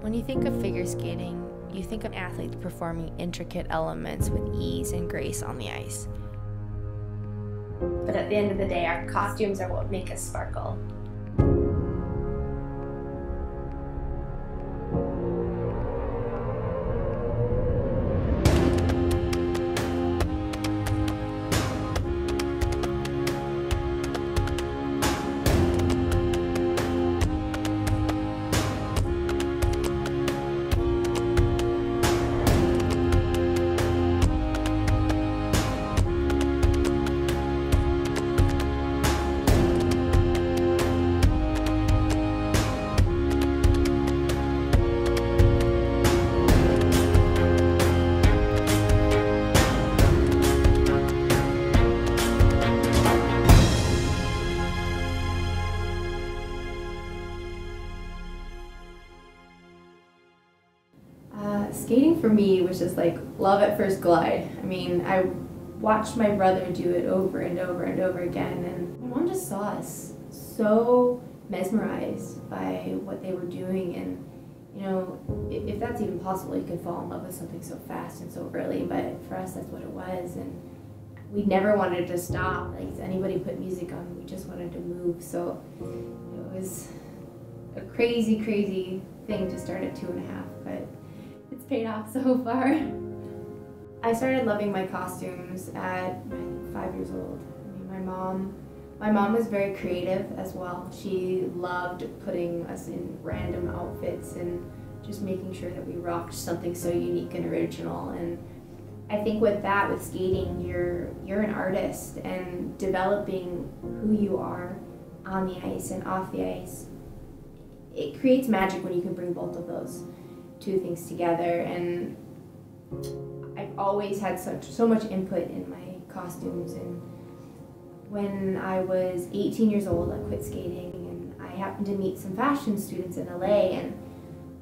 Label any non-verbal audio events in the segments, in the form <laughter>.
When you think of figure skating, you think of athletes performing intricate elements with ease and grace on the ice. But at the end of the day, our costumes are what make us sparkle. Love at first glide. I mean, I watched my brother do it over and over and over again, and my mom just saw us so mesmerized by what they were doing. And, you know, if, that's even possible, you can fall in love with something so fast and so early, but for us, that's what it was. And we never wanted to stop. Like, anybody put music on, we just wanted to move. So it was a crazy, crazy thing to start at two and a half, but it's paid off so far. <laughs> I started loving my costumes at five years old. I mean, my mom, my mom was very creative as well. She loved putting us in random outfits and just making sure that we rocked something so unique and original. And I think with that, with skating, you're you're an artist and developing who you are on the ice and off the ice. It creates magic when you can bring both of those two things together and I've always had such so much input in my costumes and when I was 18 years old I quit skating and I happened to meet some fashion students in LA and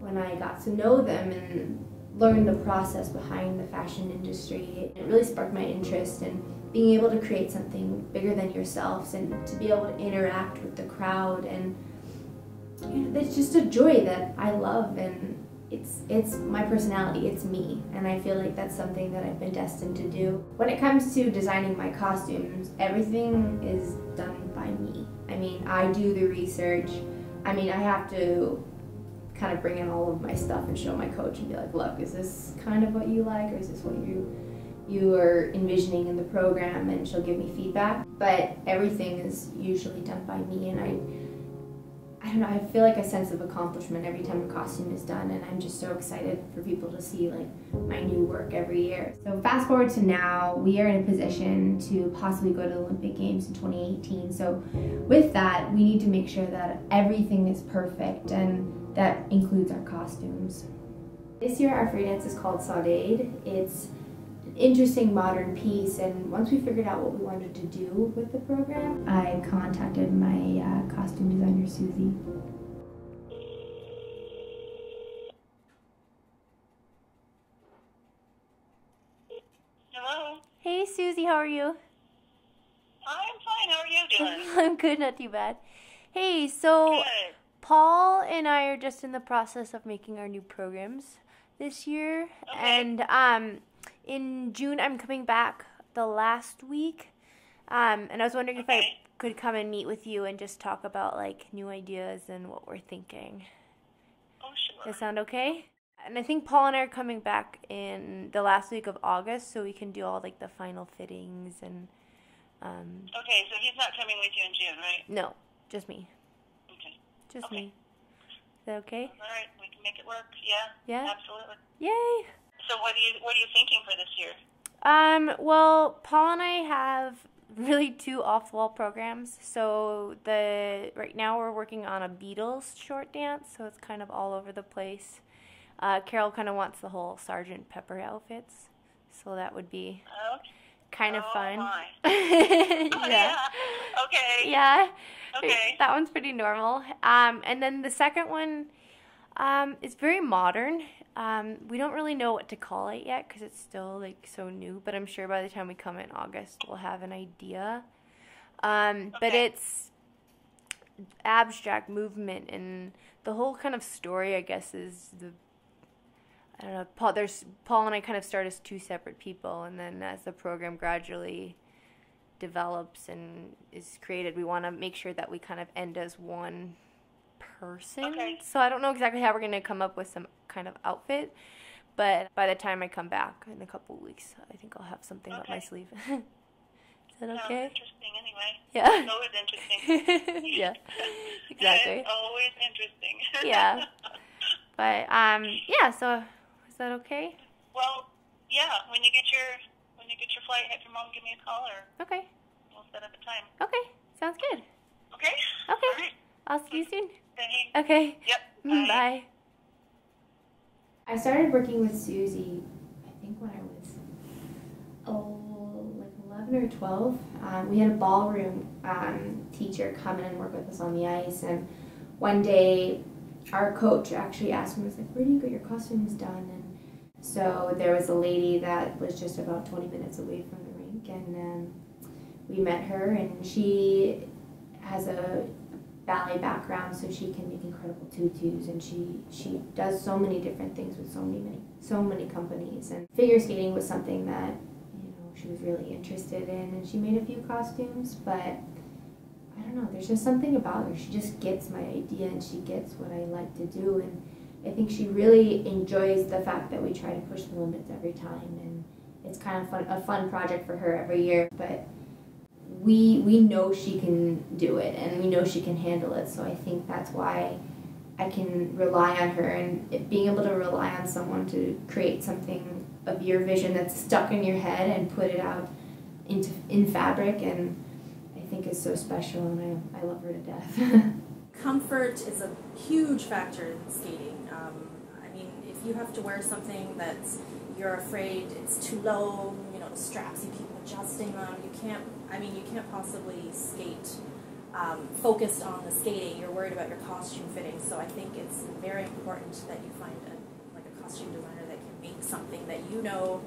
when I got to know them and learn the process behind the fashion industry it really sparked my interest in being able to create something bigger than yourselves and to be able to interact with the crowd and you know, it's just a joy that I love and it's it's my personality it's me. And i feel like that's something that i've been destined to do. When it comes to designing my costumes everything is done by me. I mean i do the research. I mean i have to kind of bring in all of my stuff and show my coach and be like look is this kind of what you like or is this what you you are envisioning in the program? And she'll give me feedback. But everything is usually done by me and i I don't know, I feel like a sense of accomplishment every time a costume is done and I'm just so excited for people to see like my new work every year. So fast forward to now, we are in a position to possibly go to the Olympic Games in 2018. So with that, we need to make sure that everything is perfect and that includes our costumes. This year our free dance is called Saudade. It's interesting modern piece and once we figured out what we wanted to do with the program i contacted my uh, costume designer Susi Hello. Hey Susi, how are you? I'm fine. How are you doing? <laughs> I'm good, not too bad. Hey, so Good. Paul and I are just in the process of making our new programs this year, Okay. and um, in June I'm coming back the last week, um, and I was wondering if I could come and meet with you and just talk about like new ideas and what we're thinking. Oh, Does that sound okay? And I think Paul and I are coming back in the last week of August, so we can do all like the final fittings and um, Okay, so he's not coming with you in June, right? no, just me, Okay. just Okay. me. Is that okay? All right, we can make it work. Yeah. Yeah. Absolutely. Yay! So, what are you what are you thinking for this year? Um, well, Paul and I have really two off the wall programs. So the right now we're working on a Beatles short dance, so it's kind of all over the place. Uh, Carol kind of wants the whole Sergeant Pepper outfits, so that would be Okay. kind of Oh, fun. my. <laughs> yeah. Oh, yeah. Okay. Yeah. Okay. That one's pretty normal. Um, and then the second one um, is very modern. Um, we don't really know what to call it yet because it's still like so new. But I'm sure by the time we come in August, we'll have an idea. Um, But it's abstract movement and the whole kind of story I guess is the I don't know Paul there's Paul and I kind of start as two separate people and then as the program gradually develops and is created we want to make sure that we kind of end as one person Okay. so I don't know exactly how we're going to come up with some kind of outfit but by the time I come back in a couple of weeks I think I'll have something up my sleeve <laughs> is that Sounds okay interesting anyway. yeah It's always interesting. <laughs> yeah exactly It's always interesting. <laughs> Yeah. But um, yeah. So is that okay? well, yeah, when you get your when you get your flight, have your mom give me a call or Okay. we'll set up a time. Okay. Sounds good. Okay? Okay. All right. I'll see you soon. Thanks. Okay. Yep. Bye. Bye. I started working with Susi, I think when I was oh like eleven or twelve. Um, we had a ballroom um, teacher come in and work with us on the ice, and one day our coach actually asked me, "Was like, where do you get your costumes done?" And so there was a lady that was just about twenty minutes away from the rink, and um, we met her, and she has a ballet background, so she can make incredible tutus, and she she does so many different things with so many many so many companies. And figure skating was something that you know she was really interested in, and she made a few costumes, but I don't know. There's just something about her. She just gets my idea, and she gets what I like to do, and I think she really enjoys the fact that we try to push the limits every time, and it's kind of fun a fun project for her every year, but we we know she can do it and we know she can handle it so i think that's why i can rely on her and being able to rely on someone to create something of your vision that's stuck in your head and put it out into in fabric and i think is so special and i, I love her to death <laughs> Comfort is a huge factor in skating. Um, I mean, if you have to wear something that's you're afraid it's too low, you know, the straps you keep adjusting them, you can't. I mean, you can't possibly skate um, focused on the skating. You're worried about your costume fitting. So I think it's very important that you find a like a costume designer that can make something that you know,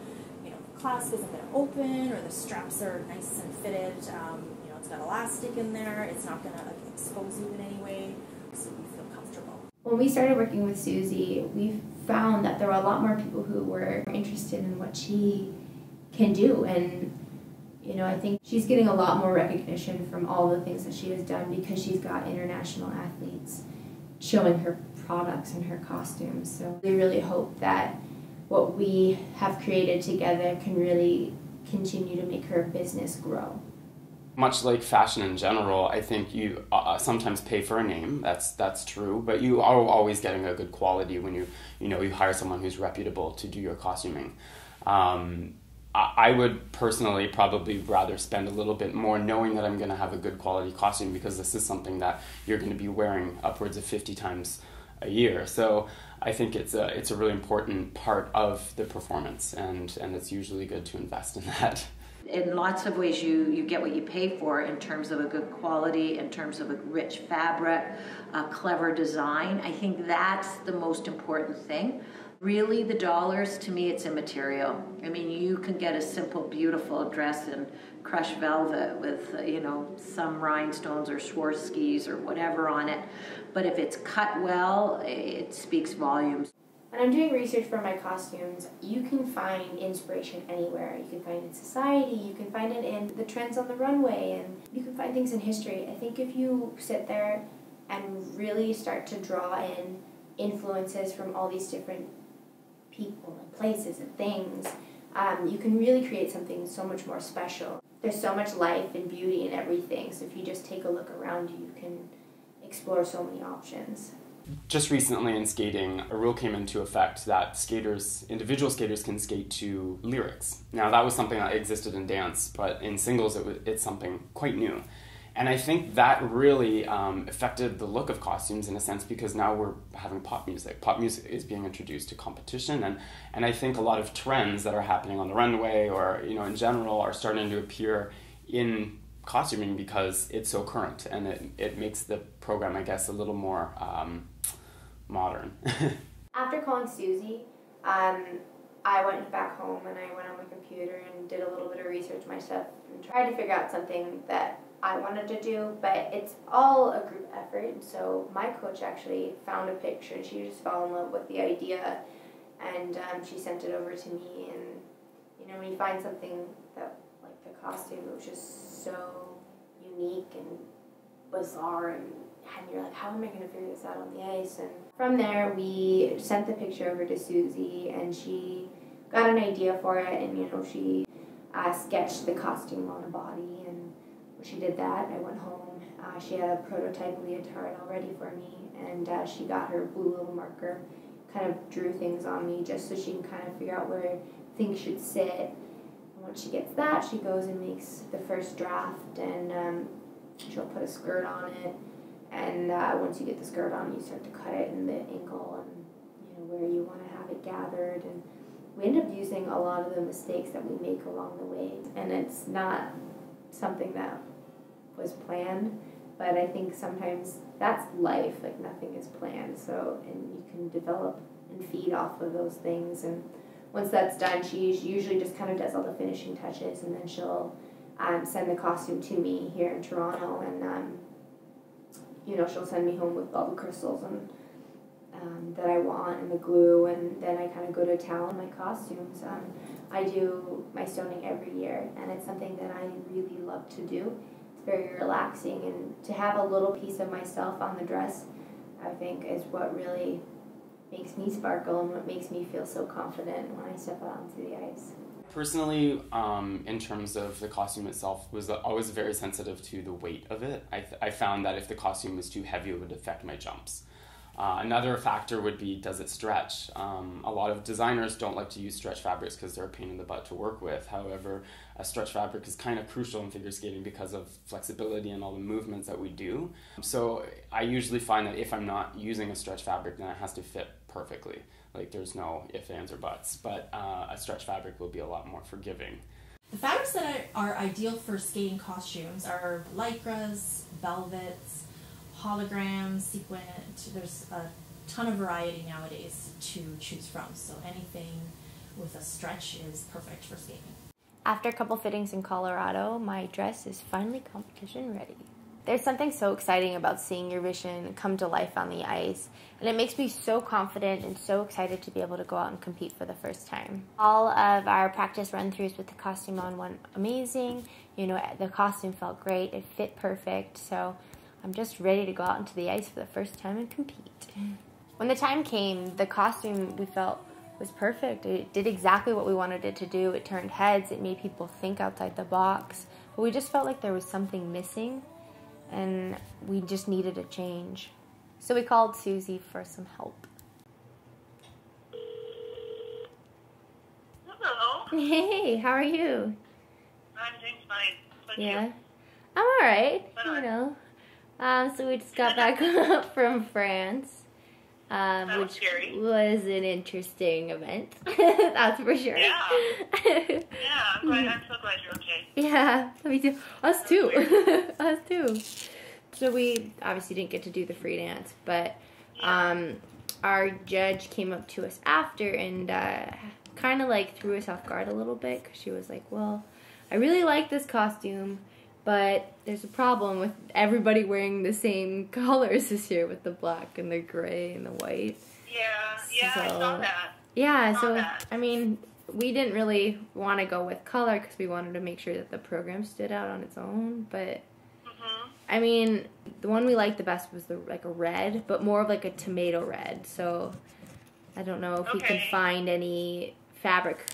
you know, the clasp isn't going to open or the straps are nice and fitted. Um, you know, it's got elastic in there. It's not going to like, expose you in any way, so you feel comfortable. when we started working with Susi, we found that there were a lot more people who were interested in what she can do. And, you know, I think she's getting a lot more recognition from all the things that she has done because she's got international athletes showing her products and her costumes. So we really hope that what we have created together can really continue to make her business grow. much like fashion in general, I think you uh, sometimes pay for a name. That's that's true, but you are always getting a good quality when you you know you hire someone who's reputable to do your costuming. Um, I, would personally probably rather spend a little bit more knowing that I'm going to have a good quality costume because this is something that you're going to be wearing upwards of fifty times a year. So I think it's a it's a really important part of the performance, and and it's usually good to invest in that. in lots of ways you, you get what you pay for in terms of a good quality in terms of a rich fabric a clever design i think that's the most important thing really the dollars to me it's immaterial i mean you can get a simple beautiful dress in crushed velvet with uh, you know some rhinestones or swarovskis or whatever on it but if it's cut well it speaks volumes When I'm doing research for my costumes, you can find inspiration anywhere. You can find it in society, you can find it in the trends on the runway, and you can find things in history. I think if you sit there and really start to draw in influences from all these different people and places and things, um, you can really create something so much more special. There's so much life and beauty in everything, so if you just take a look around you, you can explore so many options. just recently in skating, a rule came into effect that skaters, individual skaters, can skate to lyrics. Now that was something that existed in dance, but in singles, it was, it's something quite new. And I think that really um, affected the look of costumes in a sense because now we're having pop music. Pop music is being introduced to competition, and, and I think a lot of trends that are happening on the runway or you know in general are starting to appear in costuming because it's so current and it, it makes the program, I guess, a little more um, modern. <laughs> After calling Susi, um, I went back home and I went on my computer and did a little bit of research myself and tried to figure out something that I wanted to do, but it's all a group effort. So my coach actually found a picture and she just fell in love with the idea. And um, she sent it over to me. And you know when you find something that like the costume it was just so unique and bizarre and and you're like how am I going to figure this out on the ice? And from there we sent the picture over to Susi and she got an idea for it. And you know she uh, sketched the costume on a body she did that I went home uh, she had a prototype leotard already for me and uh, she got her blue little marker kind of drew things on me just so she can kind of figure out where things should sit. And once she gets that, she goes and makes the first draft, and um, she'll put a skirt on it. And uh, once you get the skirt on, you start to cut it in the ankle and you know where you want to have it gathered. And we end up using a lot of the mistakes that we make along the way, and it's not something that was planned but I think sometimes that's life, like nothing is planned. So, and you can develop and feed off of those things. And once that's done, she usually just kind of does all the finishing touches, and then she'll um, send the costume to me here in Toronto, and um, you know she'll send me home with all the crystals and um, that I want and the glue, and then I kind of go to town on my costumes. Um, I do my stoning every year, and it's something that I really love to do very relaxing and to have a little piece of myself on the dress i think is what really makes me sparkle and what makes me feel so confident when i step out onto the ice. Personally um, in terms of the costume itself was always very sensitive to the weight of it. I, I found that if the costume was too heavy it would affect my jumps uh, another factor would be does it stretch? Um, a lot of designers don't like to use stretch fabrics because they're a pain in the butt to work with. However, a stretch fabric is kind of crucial in figure skating because of flexibility and all the movements that we do. So I usually find that if I'm not using a stretch fabric, then it has to fit perfectly. Like there's no ifs, ands, or buts. But uh, a stretch fabric will be a lot more forgiving. The fabrics that are ideal for skating costumes are lycras, velvets, holograms, sequin. There's a ton of variety nowadays to choose from. So anything with a stretch is perfect for skating. After a couple fittings in Colorado, my dress is finally competition ready. There's something so exciting about seeing your vision come to life on the ice, and it makes me so confident and so excited to be able to go out and compete for the first time. All of our practice run throughs with the costume on went amazing. You know, the costume felt great, it fit perfect, so I'm just ready to go out into the ice for the first time and compete. Mm. When the time came, the costume we felt was perfect. It did exactly what we wanted it to do. It turned heads, it made people think outside the box. But we just felt like there was something missing and we just needed a change. So we called Susi for some help. Hello. Hey, how are you? I'm doing fine. But Yeah. You? I'm alright, But you know. Um, so we just got back <laughs> from France, um, That was which scary. was an interesting event. <laughs> <laughs> That's for sure. Yeah. Yeah, I'm, glad, I'm so glad you're okay. yeah, me too. Us too. Us too. So we obviously didn't get to do the free dance, but um, our judge came up to us after and uh, kind of like threw us off guard a little bit because she was like, "Well, I really like this costume." But there's a problem with everybody wearing the same <laughs> colors this year with the black and the gray and the white. Yeah, yeah, I So- saw that. Yeah, Saw so that. I mean, we didn't really want to go with color because we wanted to make sure that the program stood out on its own. But hmm I mean, the one we liked the best was the like a red, but more of like a tomato red. So I don't know if we can find any fabric.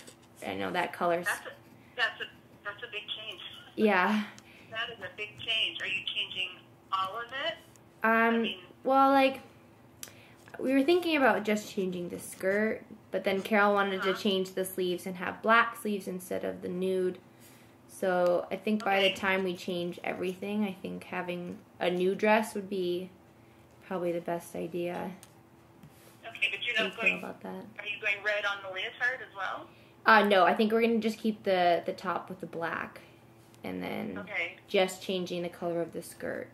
I know that color's That's a, that's a that's a big change. yeah. That is a big change. Are you changing all of it? I Um, mean, well, like we were thinking about just changing the skirt, but then Carol wanted to Uh-huh. change the sleeves and have black sleeves instead of the nude. So I think by the time we change everything, I think having a new dress would be probably the best idea. okay, but you're How do you not going. about that? Are you going red on the leotard as well? Uh, no, I think we're gonna just keep the the top with the black, and then Okay. just changing the color of the skirt.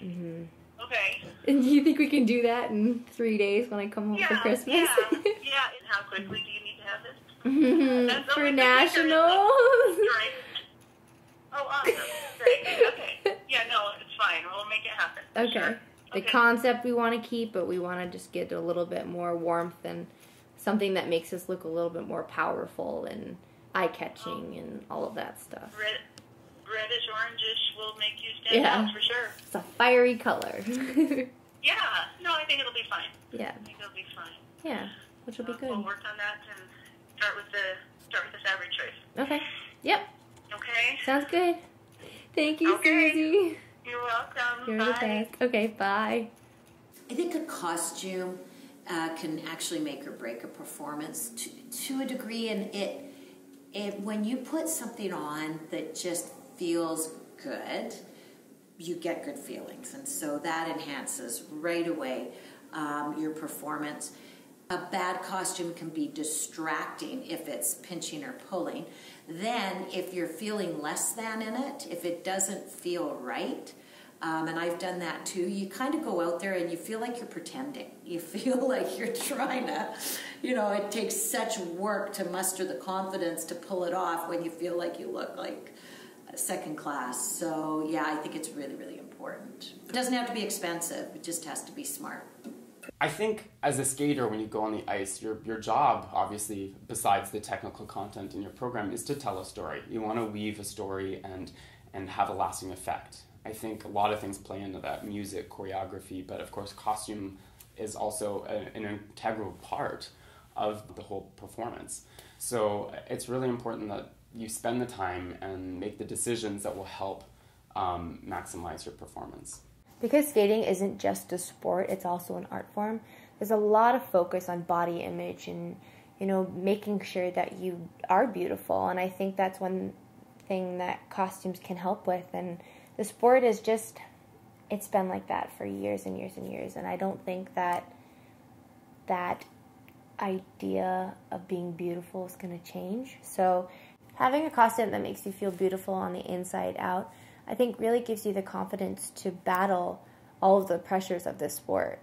hmm Okay. <laughs> And do you think we can do that in three days when I come home Yeah. for Christmas? Yeah. <laughs> yeah. And how quickly do you need to have this? Mhm, for always the kicker, isn't it? nationals. Right. <laughs> Oh, awesome. Great. Okay. Yeah, no, it's fine. We'll make it happen. Okay. Sure. The Okay. concept we want to keep, but we want to just get a little bit more warmth and something that makes us look a little bit more powerful and eye catching and all of that stuff. Red, reddish, orangish will make you stand Yeah. out for sure. It's a fiery color. <laughs> Yeah. No, I think it'll be fine. yeah, I think it'll be fine. yeah, which will be good. We'll work on that and start with the start with the fabric choice. Okay. Yep. Okay. Sounds good. Thank you, Okay. Susi. You're welcome. You're Bye. the best. Okay, bye. I think a costume uh, can actually make or break a performance to, to a degree, and it, it when you put something on that just feels good, you get good feelings, and so that enhances right away um, your performance. A bad costume can be distracting if it's pinching or pulling. Then, if you're feeling less than in it, if it doesn't feel right, um, and I've done that too. You kind of go out there and you feel like you're pretending. <laughs> You feel like you're trying to, you know, it takes such work to muster the confidence to pull it off when you feel like you look like second class. So, yeah, I think it's really, really important. It doesn't have to be expensive, it just has to be smart. I think as a skater, when you go on the ice, your, your job, obviously, besides the technical content in your program, is to tell a story. You want to weave a story and, and have a lasting effect. I think a lot of things play into that music, choreography, but of course, costume is also a, an integral part of the whole performance. So it's really important that you spend the time and make the decisions that will help um, maximize your performance. Because skating isn't just a sport, it's also an art form. There's a lot of focus on body image and you know making sure that you are beautiful and I think that's one thing that costumes can help with and the sport is just it's been like that for years and years and years and I don't think that that idea of being beautiful is going to change. So having a costume that makes you feel beautiful on the inside out I think really gives you the confidence to battle all of the pressures of this sport.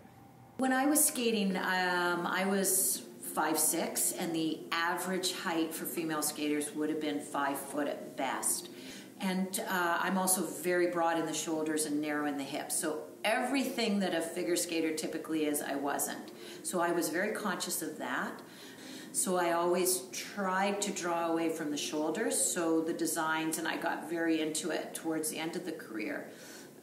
When I was skating, um, I was five six, and the average height for female skaters would have been five foot at best. And uh, I'm also very broad in the shoulders and narrow in the hips. So everything that a figure skater typically is, I wasn't. So I was very conscious of that. So I always tried to draw away from the shoulders. So the designs, and I got very into it towards the end of the career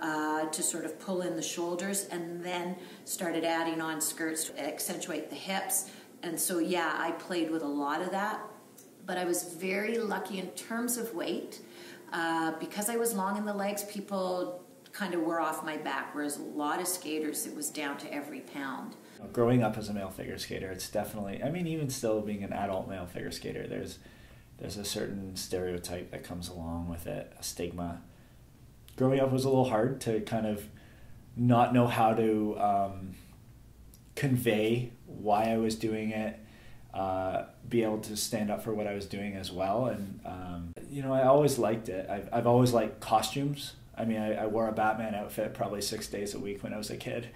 uh, to sort of pull in the shoulders and then started adding on skirts to accentuate the hips. And so, yeah, I played with a lot of that. But I was very lucky in terms of weight. Uh, because I was long in the legs, people kind of were off my back, whereas a lot of skaters, it was down to every pound. Growing up as a male figure skater, it's definitely. I mean, even still being an adult male figure skater, there's there's a certain stereotype that comes along with it, a stigma. Growing up was a little hard to kind of not know how to um, convey why I was doing it, uh, be able to stand up for what I was doing as well, and um, you know, I always liked it. I've I've always liked costumes. I mean, I, I wore a Batman outfit probably six days a week when I was a kid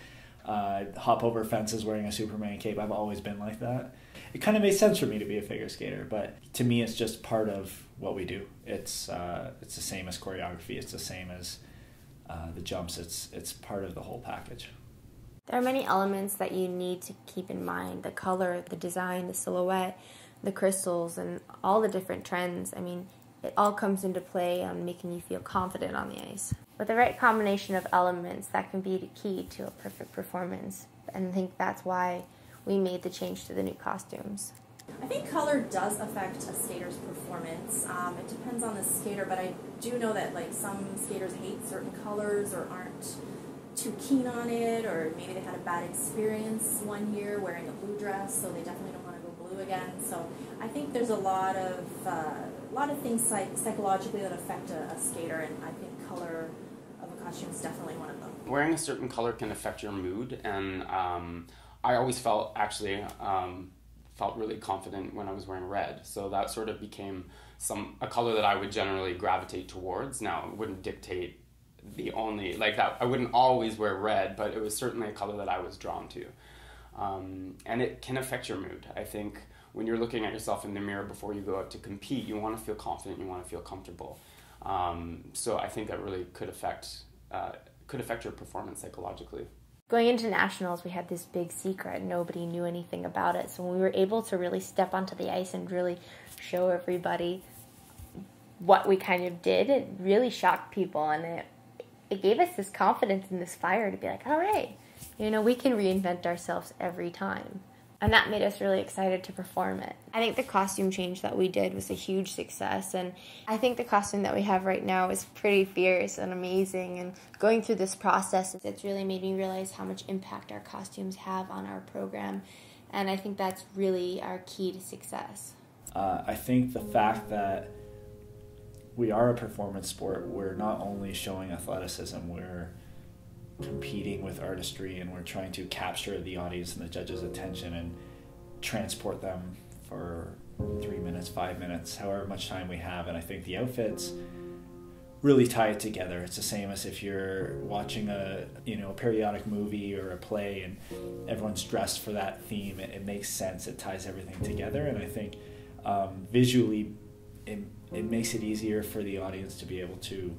uh, hop over fences wearing a Superman cape. I've always been like that. It kind of made sense for me to be a figure skater, but to me, it's just part of what we do. It's uh, it's the same as choreography. It's the same as uh, the jumps. It's it's part of the whole package. There are many elements that you need to keep in mind the color, the design, the silhouette, the crystals, and all the different trends. I mean, it all comes into play on making you feel confident on the ice. With the right combination of elements, that can be the key to a perfect performance. And I think that's why we made the change to the new costumes. I think color does affect a skater's performance. Um, it depends on the skater, but I do know that like some skaters hate certain colors or aren't too keen on it, or maybe they had a bad experience one year wearing a blue dress, so they definitely don't want to go blue again. So I think there's a lot of uh, a lot of things psych- psychologically that affect a, a skater, and I think color of a costume is definitely one of them. wearing a certain color can affect your mood and um, i always felt actually um, felt really confident when i was wearing red so that sort of became some a color that i would generally gravitate towards now it wouldn't dictate the only like that i wouldn't always wear red but it was certainly a color that i was drawn to um, and it can affect your mood i think when you're looking at yourself in the mirror before you go out to compete you want to feel confident you want to feel comfortable Um, so I think that really could affect uh, could affect your performance psychologically. Going into nationals, we had this big secret. Nobody knew anything about it. So we were able to really step onto the ice and really show everybody what we kind of did, it really shocked people, and it it gave us this confidence and this fire to be like, all right, you know, we can reinvent ourselves every time. And that made us really excited to perform it. I think the costume change that we did was a huge success. And I think the costume that we have right now is pretty fierce and amazing. And going through this process, it's really made me realize how much impact our costumes have on our program. And I think that's really our key to success. Uh, I think the fact that we are a performance sport, we're not only showing athleticism, we're competing with artistry and we're trying to capture the audience and the judge's attention and transport them for three minutes, five minutes, however much time we have. And I think the outfits really tie it together. It's the same as if you're watching a you know a periodic movie or a play and everyone's dressed for that theme. It, it makes sense. It ties everything together. And I think um, visually, it, it makes it easier for the audience to be able to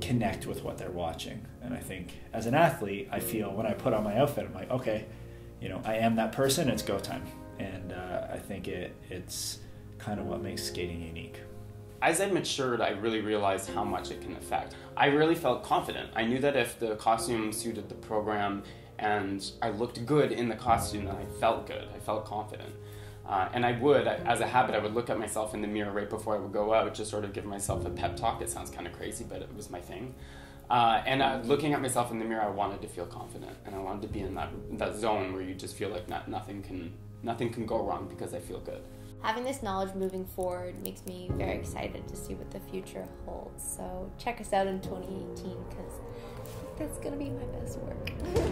connect with what they're watching. And I think as an athlete, I feel when I put on my outfit, I'm like, okay, you know, I am that person. It's go time, and uh, I think it it's kind of what makes skating unique. As I matured, I really realized how much it can affect. I really felt confident. I knew that if the costume suited the program and I looked good in the costume, then I felt good. I felt confident. Uh, and I would, as a habit, I would look at myself in the mirror right before I would go out, just sort of give myself a pep talk. It sounds kind of crazy, but it was my thing. Uh, and uh, looking at myself in the mirror, I wanted to feel confident, and I wanted to be in that that zone where you just feel like not, nothing can nothing can go wrong because I feel good. Having this knowledge moving forward makes me very excited to see what the future holds. So check us out in 2018 because that's gonna be my <laughs>